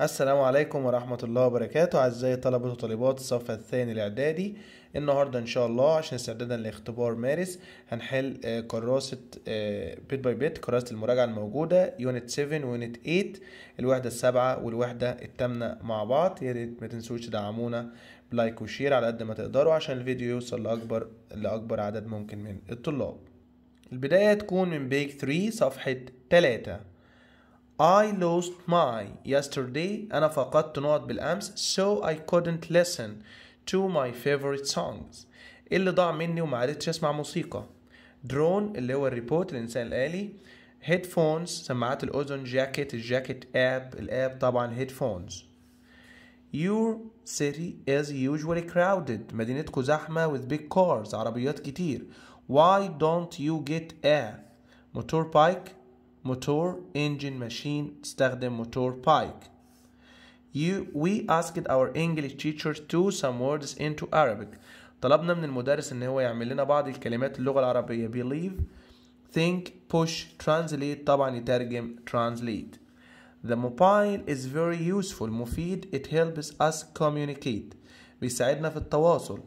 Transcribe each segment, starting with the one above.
السلام عليكم ورحمة الله وبركاته أعزائي طلبة وطالبات الصف الثاني الإعدادي. النهاردة إن شاء الله عشان استعدادا لاختبار مارس هنحل آه، كراسة بيت باي بيت كراسة المراجعة الموجودة يونت 7 ويونت 8 الوحدة السابعة والوحدة الثامنة مع بعض. يا ريت ما تنسوش تدعمونا بلايك وشير على قد ما تقدروا عشان الفيديو يوصل لأكبر لأكبر عدد ممكن من الطلاب. البداية تكون من بيج 3 صفحة 3 I lost my yesterday أنا فقدت نقط بالأمس so I couldn't listen to my favorite songs إيه اللي ضاع مني وما عرفتش أسمع موسيقى درون اللي هو الريبوت الإنسان الآلي headphones سماعات الأذن جاكيت الجاكيت آب الآب طبعا headphones Your city is usually crowded مدينتكم زحمة with big cars عربيات كتير Why don't you get a motor bike موتور engine machine تستخدم موتور bike you we asked our English teacher to some words into Arabic طلبنا من المدرس ان هو يعمل لنا بعض الكلمات اللغة العربية believe think push translate طبعا يترجم translate the mobile is very useful مفيد it helps us communicate بيساعدنا في التواصل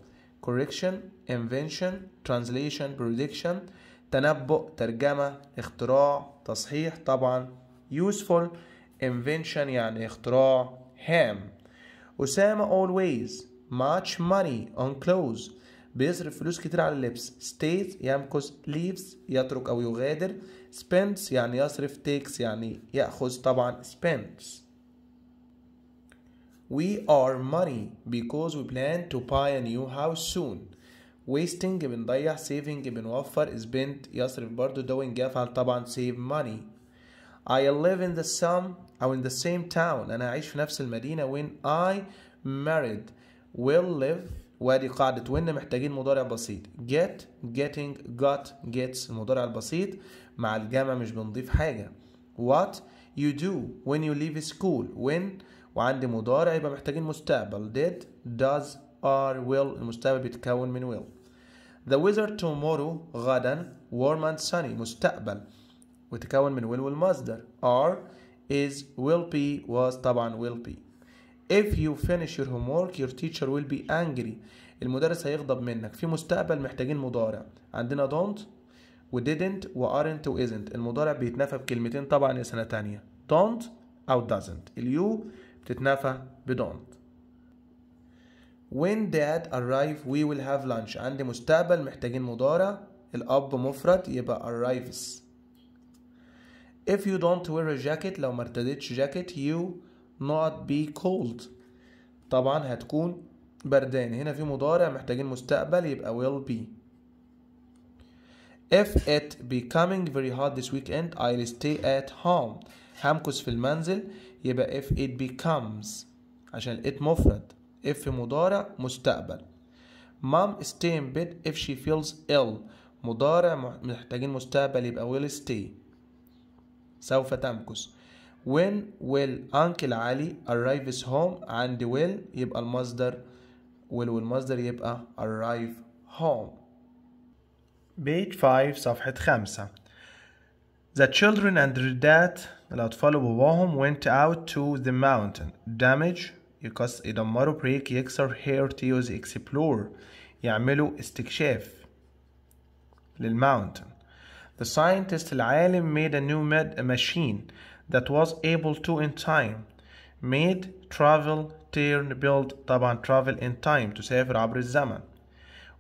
correction invention translation prediction تنبؤ ترجمة اختراع تصحيح طبعا useful invention يعني اختراع هام أسامة always much money on clothes بيصرف فلوس كتير على اللبس stays يمكث leaves يترك أو يغادر spends يعني يصرف takes يعني يأخذ طبعا spends We are money because we plan to buy a new house soon wasting بنضيع saving بنوفر spend يصرف برضو doing يفعل طبعا save money I live in the same أو in the same town أنا أعيش في نفس المدينة when I married will live وادي قاعدة when محتاجين مضارع بسيط get getting got gets المضارع البسيط مع الجمع مش بنضيف حاجة what you do when you leave school when وعندي مضارع يبقى محتاجين مستقبل did does are will المستقبل بيتكون من will The weather tomorrow غدا warm and sunny مستقبل وتكون من will والمصدر are is will be was طبعا will be If you finish your homework your teacher will be angry المدرس هيغضب منك في مستقبل محتاجين مضارع عندنا don't و didn't و aren't و isn't المضارع بيتنفى بكلمتين طبعا يا سنة تانية don't أو doesn't اليو بتتنفى ب don't When dad arrive we will have lunch عندي مستقبل محتاجين مضارع الأب مفرد يبقى arrives If you don't wear a jacket لو ما ارتديتش جاكيت you not be cold طبعا هتكون بردان هنا في مضارع محتاجين مستقبل يبقى will be If it becoming very hot this weekend I'll stay at home همكث في المنزل يبقى if it becomes عشان it مفرد if مضارع مستقبل mom stay in bed if she feels ill مضارع محتاجين مستقبل يبقى will stay سوف تمكث when will uncle علي arrives home عند will يبقى المصدر will والمصدر يبقى arrive home page 5 صفحة 5 The children and their dad الأطفال وباباهم went out to the mountain damage يقص يدمروا بريك يكسر هير تيوز explore يعملوا استكشاف للماونتن The scientist العالم made a new med a machine that was able to in time made travel turn build طبعا travel in time تسافر عبر الزمن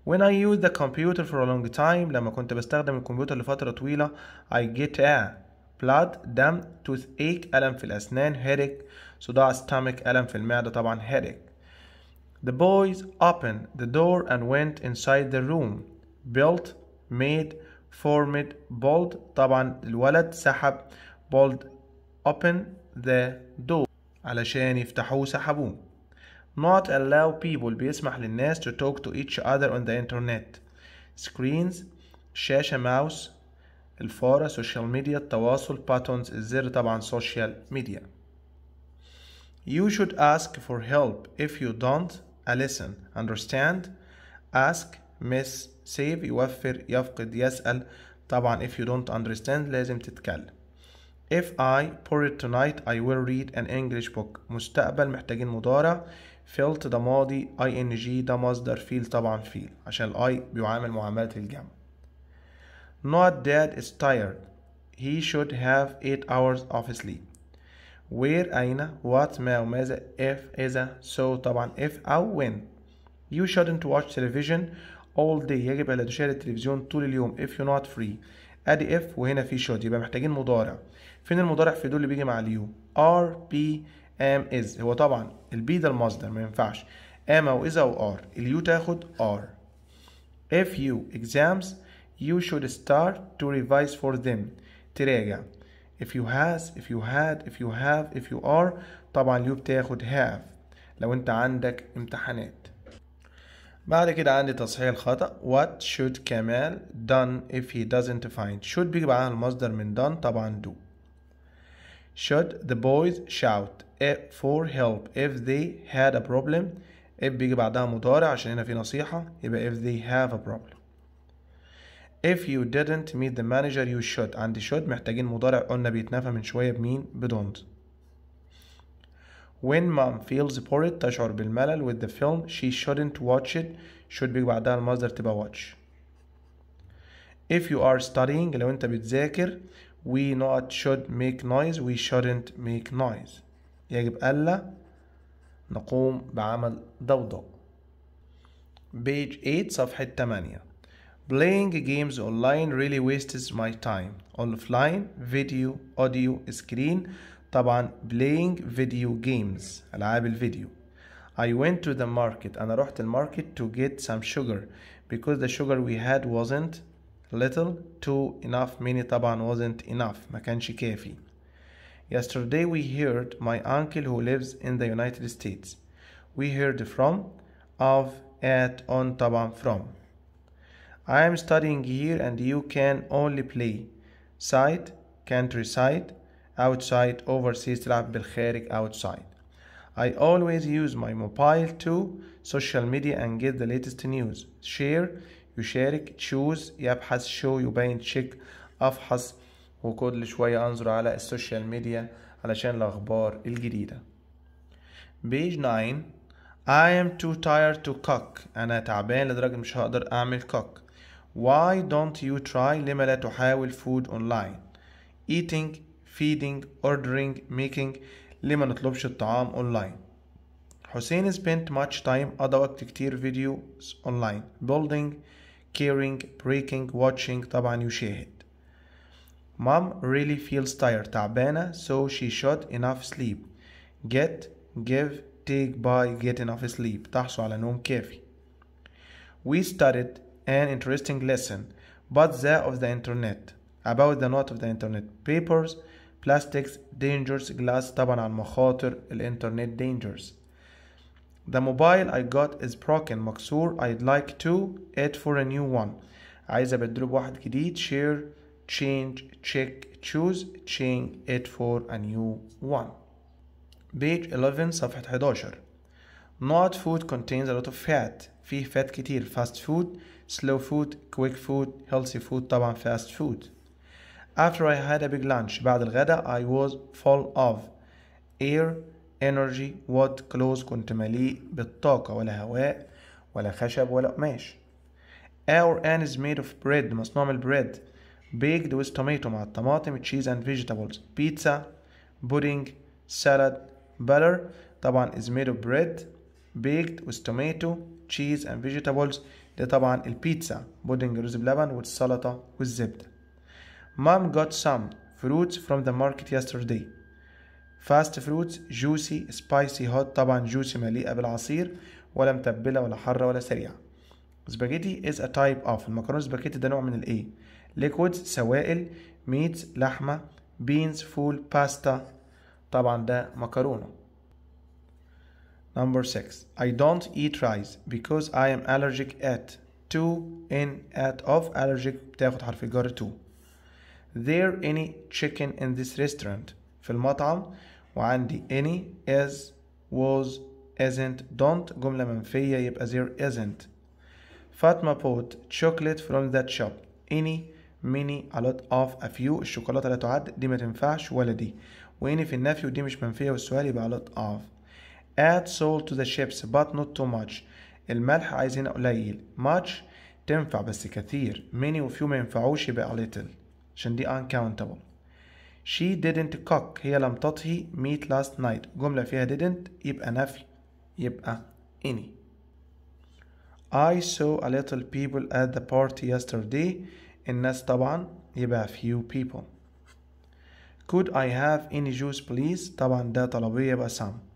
When I use the computer for a long time لما كنت بستخدم الكمبيوتر لفترة طويلة I get a blood دم toothache ألم في الأسنان headache صداع stomach ألم في المعدة طبعا headache The boys opened the door and went inside the room built made formed bold طبعا الولد سحب bold open the door علشان يفتحوه سحبوه not allow people بيسمح للناس to talk to each other on the internet screens شاشة ماوس الفارة social media التواصل buttons الزر طبعا social media You should ask for help if you don't listen understand ask miss save يوفر يفقد يسأل طبعا if you don't understand لازم تتكلم if I pour it tonight I will read an English book مستقبل محتاجين مضارع felt ده ماضي ing ده مصدر feel طبعا feel عشان الاي بيعامل معاملة الجمع not dad is tired he should have 8 hours of sleep where أين what ما وماذا if إذا so طبعا if أو when you shouldn't watch television all day يجب ألا تشاهد التلفزيون طول اليوم if you're not free ادي if وهنا في should يبقى محتاجين مضارع فين المضارع في دول اللي بيجي مع اليو are be am is هو طبعا البي ده المصدر ما ينفعش am او is او are اليو تاخد are if you exams you should start to revise for them تراجع if you has if you had if you have if you are طبعا اليو بتاخد have لو انت عندك امتحانات بعد كده عندي تصحيح الخطأ what should كمال done if he doesn't find should بيجي بعدها المصدر من done طبعا do should the boys shout for help if they had a problem if بيجي بعدها مضارع عشان هنا في نصيحة يبقى if they have a problem if you didn't meet the manager you should عندي should محتاجين مضارع قلنا بيتنافى من شوية بمين بدونت when mom feels bored تشعر بالملل with the film she shouldn't watch it should بيجي بعدها المصدر تبقى watch if you are studying لو انت بتذاكر we not should make noise we shouldn't make noise يجب ألا نقوم بعمل ضوضاء page 8 صفحة 8 playing games online really wastes my time offline video audio screen طبعا playing video games ألعاب الفيديو I went to the market أنا رحت الماركت to get some sugar because the sugar we had wasn't little too enough many طبعا wasn't enough ما كانش كافي Yesterday we heard my uncle who lives in the United States we heard from of at on طبعا from I am studying here and you can only play side countryside outside overseas تلعب بالخارج outside I always use my mobile to social media and get the latest news share يشارك choose يبحث show يبين check أفحص وكل شوية أنظر على السوشيال ميديا علشان الأخبار الجديدة page 9 I am too tired to cook أنا تعبان لدرجة مش هقدر أعمل cook Why don't you try لما لا تحاول food online eating feeding ordering making لما نطلبش الطعام online حسين spent much time قضى وقت كتير videos online building caring breaking watching طبعا يشاهد Mom really feels tired تعبانة so she should enough sleep get give take by get enough sleep تحصل على نوم كافي We studied an interesting lesson but the of the internet about the not of the internet papers plastics dangers glass طبعا عن مخاطر الانترنت dangers The mobile I got is broken مكسور I'd like to it for a new one عايز ابدله بواحد جديد share change check choose change it for a new one page 11 صفحة 11 Not food contains a lot of fat فيه فات كتير fast food slow food quick food healthy food طبعا fast food After I had a big lunch بعد الغداء I was full of air energy what clothes كنت مليء بالطاقة ولا هواء ولا خشب ولا قماش Our an is made of bread مصنوع من البريد baked with tomato مع الطماطم cheese and vegetables pizza pudding salad butter طبعا is made of bread Baked with tomato cheese and vegetables ده طبعا البيتزا pudding رز بلبن والسلطة والزبدة Mom got some fruits from the market yesterday fast fruits juicy spicy hot طبعا juicy مليئة بالعصير ولا متبلة ولا حارة ولا سريعة spaghetti is a type of المكرونة سباجيتي ده نوع من الايه liquids سوائل meats لحمة beans فول باستا طبعا ده مكرونة Number 6 I don't eat rice because I am allergic at to in at of allergic بتاخد حرف الجر to There any chicken in this restaurant في المطعم وعندي any is was isn't don't جملة منفية يبقى there isn't فاطمة bought chocolate from that shop any many a lot of a few الشوكولاتة لا تعد دي ما تنفعش ولا دي واني في النفي ودي مش منفية والسؤال يبقى a lot of add salt to the chips but not too much الملح عايز هنا قليل much تنفع بس كثير many وفيو ما ينفعوش يبقى a little عشان دي uncountable she didn't cook هي لم تطهي meat last night جملة فيها didn't يبقى نفي يبقى any I saw a little people at the party yesterday الناس طبعا يبقى few people Could I have any juice please طبعا ده طلبية يبقى some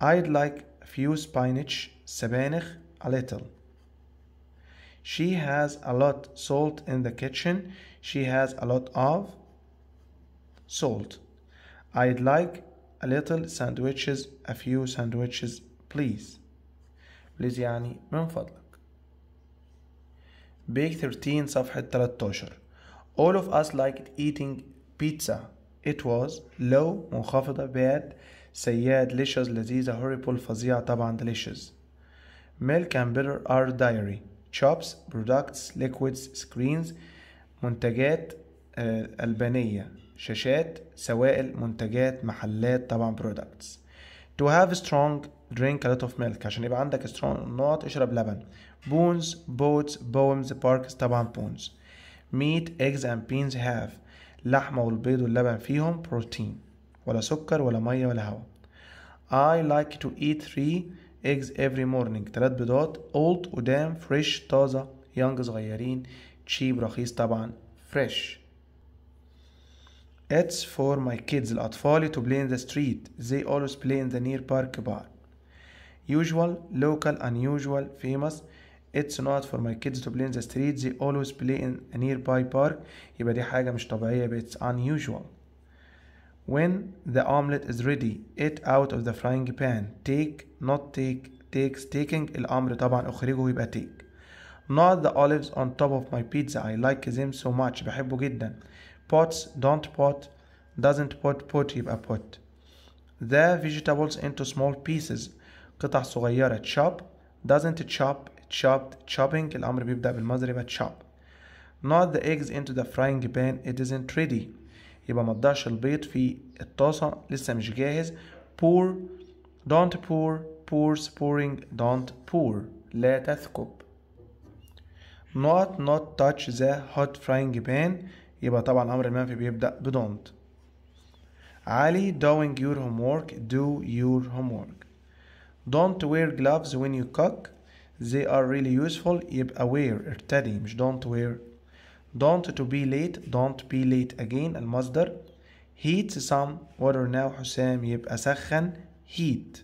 I'd like few spinach سبانخ a little She has a lot salt in the kitchen She has a lot of salt I'd like a little sandwiches a few sandwiches please please يعني من فضلك Big 13 صفحة 13 All of us liked eating pizza It was low منخفضة bad سيئة ليشز لذيذة هوريبول فظيعة طبعا ديليشز ميلك أند بيتر آر دايري. شوبس برودكتس ليكويدز سكرينز منتجات آه، ألبانية. شاشات سوائل منتجات محلات طبعا برودكتس تو هاف سترونج drink a lot of milk. عشان يبقى عندك strong نقط اشرب لبن. بونز بوتس بومز باركس طبعا بونز ميت eggs and beans have. لحمة والبيض واللبن فيهم بروتين ولا سكر ولا مية ولا هواء I like to eat three eggs every morning تلات بيضات old قدام fresh طازة young صغيرين cheap رخيص طبعا fresh It's for my kids الأطفال to play in the street they always play in the near park bar usual local unusual famous it's not for my kids to play in the street they always play in a nearby park يبقى دي حاجة مش طبيعية يبقى it's unusual when the omelet is ready it out of the frying pan take not take takes taking الأمر طبعا أخرجه يبقى take not the olives on top of my pizza I like them so much بحبه جدا pots don't pot doesn't pot put يبقى put the vegetables into small pieces قطع صغيرة chop doesn't chop chopped chopping الأمر بيبدأ بالمصدر يبقى chop not the eggs into the frying pan it isn't ready يبقى ما تضعش البيض في الطاسة لسه مش جاهز pour don't pour pours pouring don't pour لا تثقب not not touch the hot frying pan يبقى طبعا الأمر المنفي بيبدأ ب don't علي doing your homework do your homework don't wear gloves when you cook they are really useful يبقى wear ارتدي مش don't wear don't to be late don't be late again المصدر heat some water now حسام يبقى سخن heat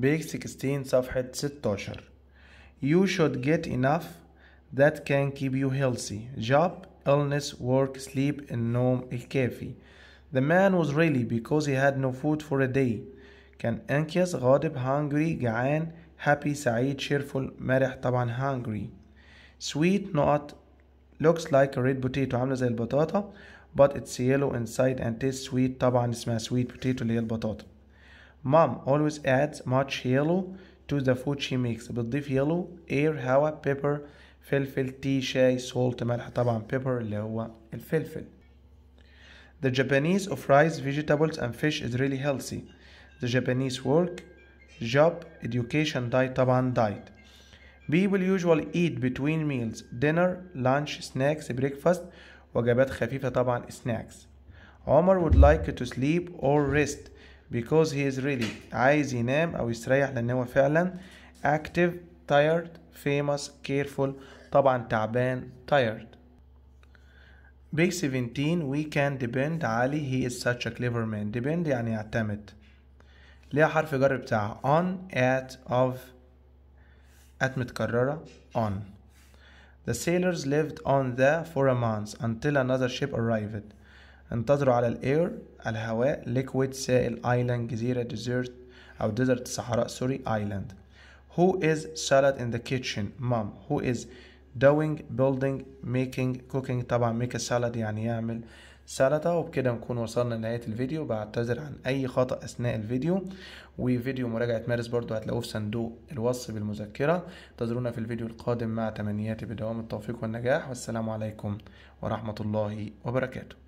big 16 صفحة 16 you should get enough that can keep you healthy job illness work sleep النوم الكافي the man was really because he had no food for a day كان anxious غاضب hungry جعان happy سعيد cheerful مرح طبعا hungry sweet نقط looks like a red potato عاملة زي البطاطا but it's yellow inside and tastes sweet طبعا اسمها sweet potato اللي هي البطاطا mom always adds much yellow to the food she makes بتضيف yellow air هواء pepper فلفل تي شاي salt ملح طبعا pepper اللي هو الفلفل The Japanese of rice, vegetables and fish is really healthy. The Japanese work, job, education, diet طبعا diet. People usually eat between meals dinner, lunch, snacks, breakfast وجبات خفيفة طبعا snacks. عمر would like to sleep or rest because he is really عايز ينام أو يستريح لأن هو فعلا active, tired, famous, careful طبعا تعبان tired. Big 17 we can depend علي he is such a clever man depend يعني يعتمد ليها حرف جر بتاعها on at of at متكررة on The sailors lived on the for a month until another ship arrived انتظروا على الاير الهواء liquid سائل island جزيرة desert أو desert صحراء سوري island Who is salad in the kitchen mom Who is doing building making cooking طبعا make a salad يعني يعمل سلطة وبكده نكون وصلنا لنهاية الفيديو. بعتذر عن أي خطأ أثناء الفيديو. وفيديو مراجعة مارس برضو هتلاقوه في صندوق الوصف بالمذكرة. انتظرونا في الفيديو القادم مع تمنياتي. بدوام التوفيق والنجاح. والسلام عليكم ورحمة الله وبركاته.